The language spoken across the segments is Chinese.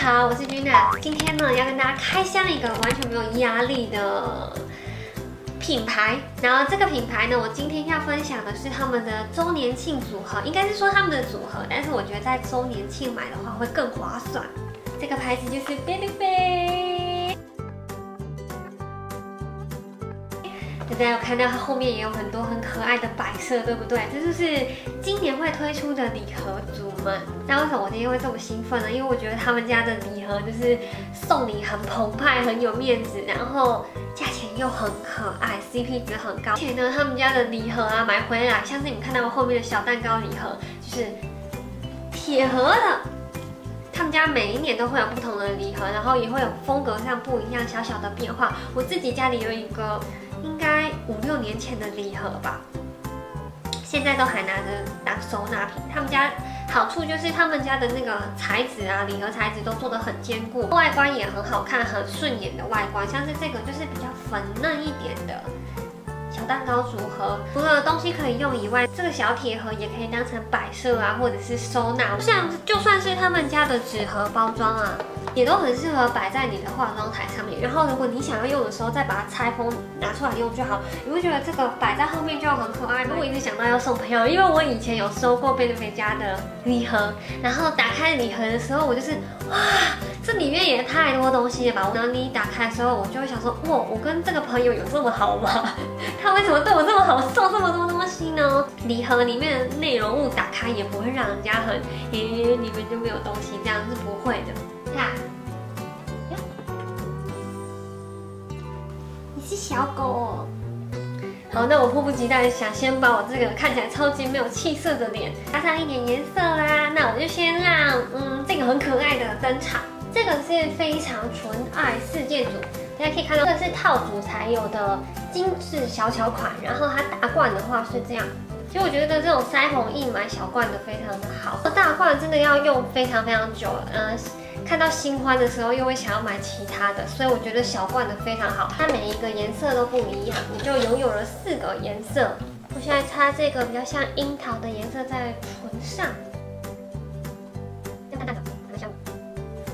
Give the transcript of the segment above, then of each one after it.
好，我是 Gina。今天呢，要跟大家开箱一个完全没有压力的品牌。然后这个品牌呢，我今天要分享的是他们的周年庆组合，应该是说他们的组合，但是我觉得在周年庆买的话会更划算。这个牌子就是 Baby Face。大家有看到它后面也有很多很可爱的摆设，对不对？这就是今年会推出的礼盒组们。那为什么我今天会这么兴奋呢？因为我觉得他们家的礼盒就是送礼很澎湃，很有面子，然后价钱又很可爱，CP 值很高。而且呢，他们家的礼盒啊，买回来像是你们看到后面的小蛋糕礼盒，就是铁盒的。他们家每一年都会有不同的礼盒，然后也会有风格上不一样小小的变化。我自己家里有一个。应该五六年前的礼盒吧，现在都还拿着当收纳品。他们家好处就是他们家的那个材质啊，礼盒材质都做得很坚固，外观也很好看，很顺眼的外观。像是这个就是比较粉嫩一点的小蛋糕组合，除了东西可以用以外，这个小铁盒也可以当成摆设啊，或者是收纳。像就算是他们家的纸盒包装啊。也都很适合摆在你的化妆台上面，然后如果你想要用的时候，再把它拆封拿出来用就好。你会觉得这个摆在后面就很可爱吗？我一直想到要送朋友，因为我以前有收过贝贝家的礼盒，然后打开礼盒的时候，我就是哇，这里面也太多东西了吧！然后你一打开的时候，我就会想说，哇，我跟这个朋友有这么好吗？他为什么对我这么好，送这么多东西呢？礼盒里面的内容物打开也不会让人家很，咦，里面就没有东西，这样是不会的。小狗哦。好，那我迫不及待想先把我这个看起来超级没有气色的脸加上一点颜色啦。那我就先让嗯这个很可爱的登场。这个是非常纯爱四件组，大家可以看到这是套组才有的精致小巧款。然后它大罐的话是这样。其实我觉得这种腮红一买小罐的非常的好，大罐真的要用非常非常久。嗯。看到新欢的时候，又会想要买其他的，所以我觉得小罐的非常好。它每一个颜色都不一样，你就拥有了四个颜色。我现在擦这个比较像樱桃的颜色在唇上，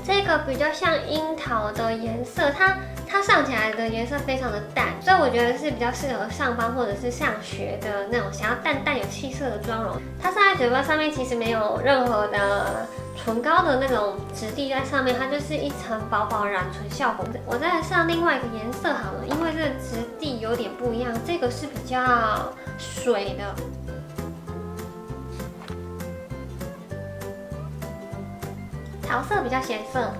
这个比较像樱桃的颜色，它它上起来的颜色非常的淡，所以我觉得是比较适合上班或者是上学的那种想要淡淡有气色的妆容。它上在嘴巴上面其实没有任何的。唇膏的那种质地在上面，它就是一层薄薄染唇效果。我再上另外一个颜色好了，因为这个质地有点不一样，这个是比较水的，桃色比较显色。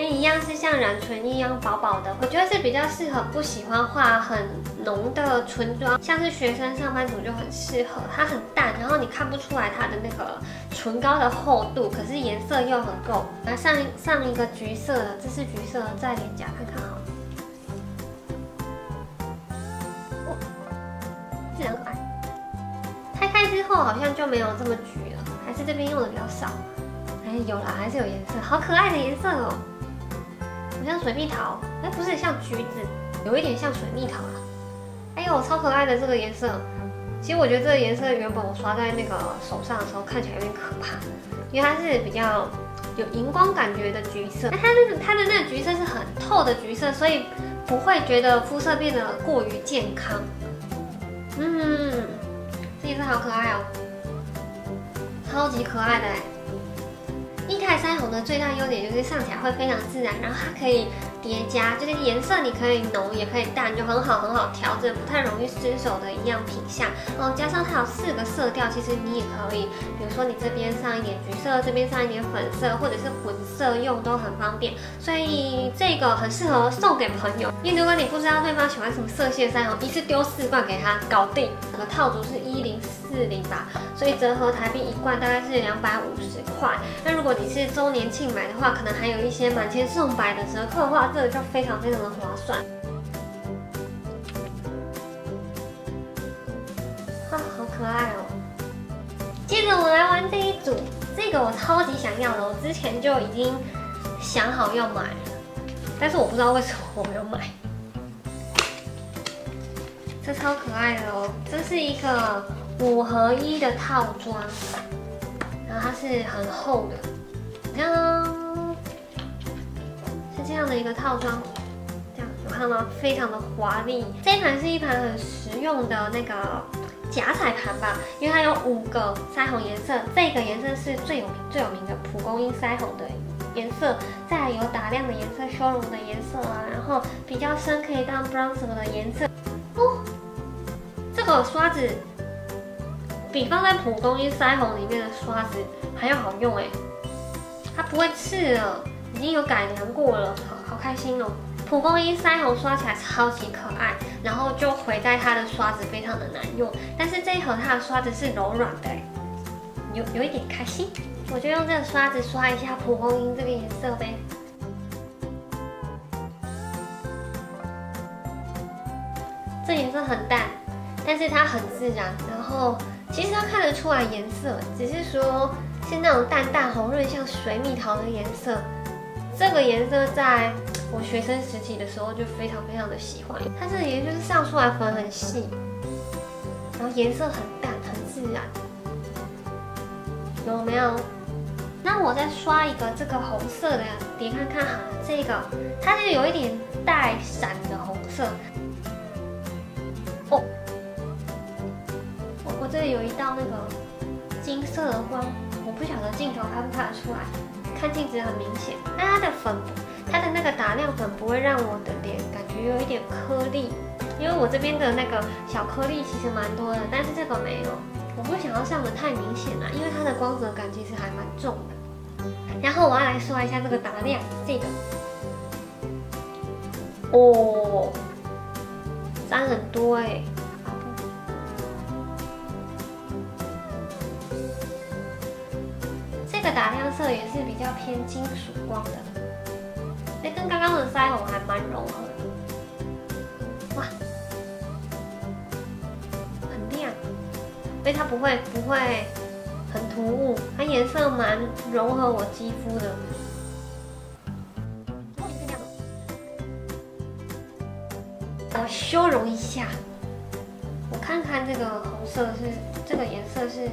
跟一样是像染唇一样薄薄的，我觉得是比较适合不喜欢画很浓的唇妆，像是学生上班族就很适合。它很淡，然后你看不出来它的那个唇膏的厚度，可是颜色又很够。来上上一个橘色的，这是橘色的，在脸颊看看好。自然可爱。拆开之后好像就没有这么橘了，还是这边用的比较少。哎，有了，还是有颜色，好可爱的颜色哦。好像水蜜桃，哎，不是像橘子，有一点像水蜜桃啊。哎呦，超可爱的这个颜色。其实我觉得这个颜色原本我刷在那个手上的时候看起来有点可怕，因为它是比较有荧光感觉的橘色。它那个它的那个橘色是很透的橘色，所以不会觉得肤色变得过于健康。嗯，这颜色好可爱哦，超级可爱的哎。一台腮红的最大优点就是上起来会非常自然，然后它可以。叠加就是颜色，你可以浓也可以淡，就很好很好调整，不太容易失手的一样品相。哦，加上它有四个色调，其实你也可以，比如说你这边上一点橘色，这边上一点粉色，或者是混色用都很方便。所以这个很适合送给朋友，因为如果你不知道对方喜欢什么色系的腮红，一次丢四罐给他搞定。套组是一零四零吧，所以折合台币一罐大概是两百五十块。那如果你是周年庆买的话，可能还有一些满千送百的折扣的话。这个就非常非常的划算，啊，好可爱哦！接着我来玩这一组，这个我超级想要的，我之前就已经想好要买了，但是我不知道为什么我没有买。超可爱的哦，这是一个五合一的套装，然后它是很厚的，你看是。这样的一个套装，这样有看到吗？非常的华丽。这一盘是一盘很实用的那个夹彩盘吧，因为它有五个腮红颜色，这个颜色是最有名最有名的蒲公英腮红的颜色，再有打亮的颜色、修容的颜色啊，然后比较深可以当 bronzer 的颜色。哦，这个刷子比放在蒲公英腮红里面的刷子还要好用哎，它不会刺了，已经有改良过了，好好开心哦。蒲公英腮红刷起来超级可爱，然后就回在它的刷子非常的难用，但是这一盒它的刷子是柔软的，有有一点开心。我就用这个刷子刷一下蒲公英这个颜色呗。这颜色很淡，但是它很自然。然后其实它看得出来颜色，只是说是那种淡淡红润，像水蜜桃的颜色。这个颜色在我学生时期的时候就非常非常的喜欢。它这里就是上出来粉很细，然后颜色很淡很自然，有没有？那我再刷一个这个红色的，点看看哈，这个它是有一点带闪的红色。这里有一道那个金色的光，我不晓得镜头拍不拍得出来，看镜子很明显。那它的粉，它的那个打亮粉不会让我的脸感觉有一点颗粒，因为我这边的那个小颗粒其实蛮多的，但是这个没有。我不想要上的太明显了，因为它的光泽感其实还蛮重的。然后我要来说一下这个打亮，这个，哦，沾很多哎。打亮色也是比较偏金属光的，那跟刚刚的腮红还蛮融合的。哇！很亮所以它不会不会很突兀，它颜色蛮融合我肌肤的。我修容一下，我看看这个红色是这个颜色是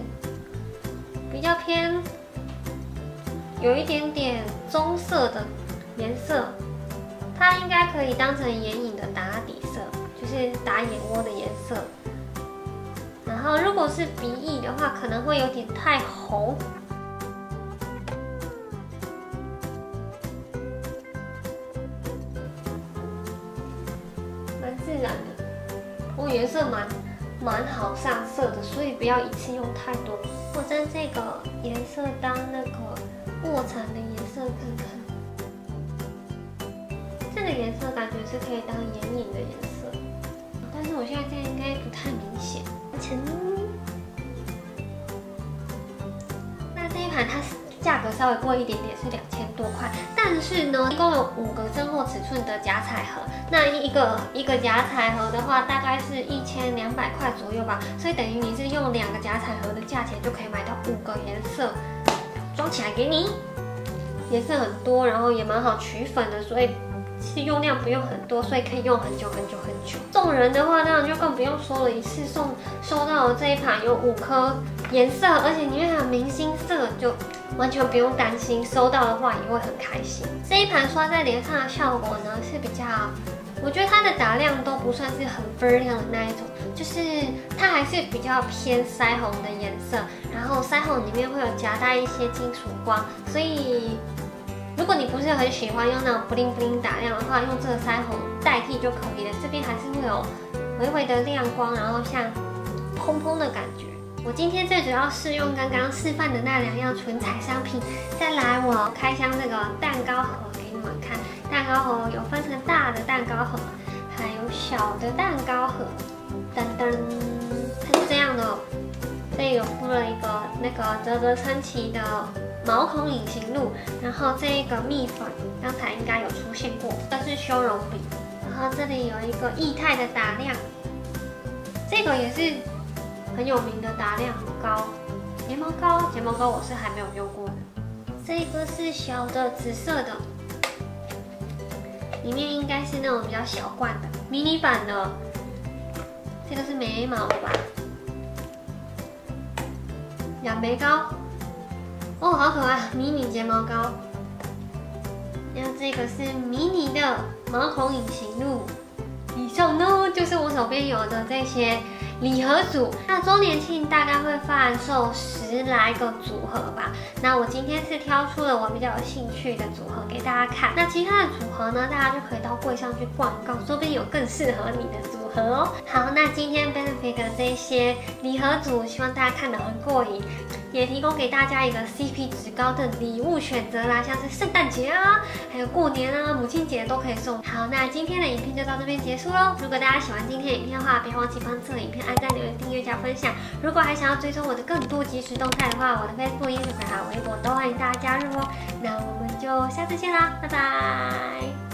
比较偏有一点点棕色的颜色，它应该可以当成眼影的打底色，就是打眼窝的颜色。然后，如果是鼻翼的话，可能会有点太红，蛮自然的。我颜色蛮蛮好上色的，所以不要一次用太多。我在这个颜色当那个卧蚕的颜色看看，这个颜色感觉是可以当眼影的颜色，但是我现在这应该不太明显。那这一盘它价格稍微贵一点点，是两千多块。但是呢，一共有五个真货尺寸的夹彩盒。那一个一个夹彩盒的话，大概是一千两百块左右吧。所以等于你是用两个夹彩盒的价钱，就可以买到五个颜色装起来给你。颜色很多，然后也蛮好取粉的，所以。是用量不用很多，所以可以用很久很久很久。送人的话，当然就更不用说了。一次送收到这一盘有五颗颜色，而且里面还有明星色，就完全不用担心。收到的话也会很开心。这一盘刷在脸上的效果呢是比较，我觉得它的打亮都不算是很分量的那一种，就是它还是比较偏腮红的颜色，然后腮红里面会有夹带一些金属光，所以。如果你不是很喜欢用那种 bling bling 打亮的话，用这个腮红代替就可以了。这边还是会有微微的亮光，然后像蓬蓬的感觉。我今天最主要是用刚刚示范的那两样唇彩商品。再来，我开箱这个蛋糕盒给你们看。蛋糕盒有分成大的蛋糕盒，还有小的蛋糕盒。噔噔，它是这样的。这里有附了一个那个啧啧称奇的。毛孔隐形露，然后这一个蜜粉刚才应该有出现过，这是修容笔，然后这里有一个液态的打亮，这个也是很有名的打亮膏，睫毛膏，睫毛膏我是还没有用过的，这个是小的紫色的，里面应该是那种比较小罐的迷你版的，这个是眉毛吧，养眉膏。哦，好可爱，迷你睫毛膏，然后这个是迷你的毛孔隐形露。以上呢就是我手边有的这些礼盒组。那周年庆大概会贩售十来个组合吧。那我今天是挑出了我比较有兴趣的组合给大家看。那其他的组合呢，大家就可以到柜上去逛逛，说不定有更适合你的组好，那今天 Benefit 的这些礼盒组，希望大家看得很过瘾。也提供给大家一个 CP 值高的礼物选择啦，像是圣诞节啊，还有过年啊、母亲节都可以送。好，那今天的影片就到这边结束喽。如果大家喜欢今天影片的话，别忘记帮这个影片按赞、留言、订阅、加分享。如果还想要追踪我的更多即时动态的话，我的 Facebook、Instagram 还有微博都欢迎大家加入哦。那我们就下次见啦，拜拜。